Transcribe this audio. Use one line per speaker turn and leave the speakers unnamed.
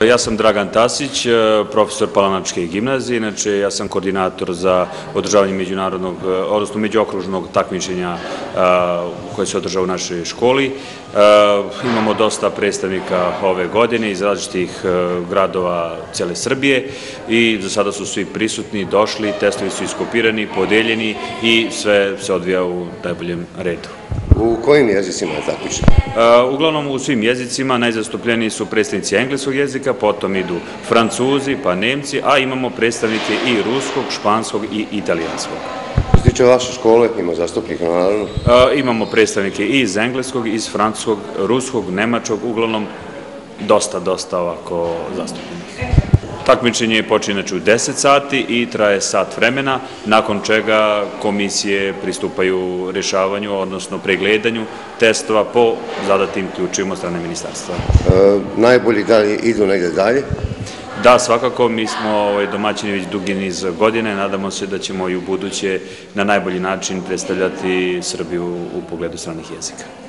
Ja sam Dragan Tasić, e, profesor Palanačke gimnazije, inače ja sam koordinator za održavanje međunarodnog, e, odnosno međuokružnog takmičenja e, koje se održava u našoj školi. Imamo dosta predstavnika ove godine iz različitih gradova cele Srbije i za sada su svi prisutni, došli, testovi su iskopirani, podeljeni i sve se odvija u najboljem redu.
U kojim jezicima je takmičenje?
Uglavnom u svim jezicima, najzastupljeniji su predstavnici engleskog jezika, potom idu francuzi, pa nemci, a imamo predstavnike i ruskog, španskog i italijanskog.
Što se tiče vaše škole, ima zastupnika naravno?
Imamo predstavnike i iz engleskog, iz francuskog, ruskog, nemačkog, uglavnom dosta, dosta ovako zastupnika. Takmičenje počinje u 10 sati i traje sat vremena, nakon čega komisije pristupaju rešavanju, odnosno pregledanju testova po zadatim ključima od strane ministarstva.
E, najbolji da li idu negde dalje?
Da, svakako, mi smo ovaj, domaćini već dugi niz godine, nadamo se da ćemo i u buduće na najbolji način predstavljati Srbiju u pogledu stranih jezika.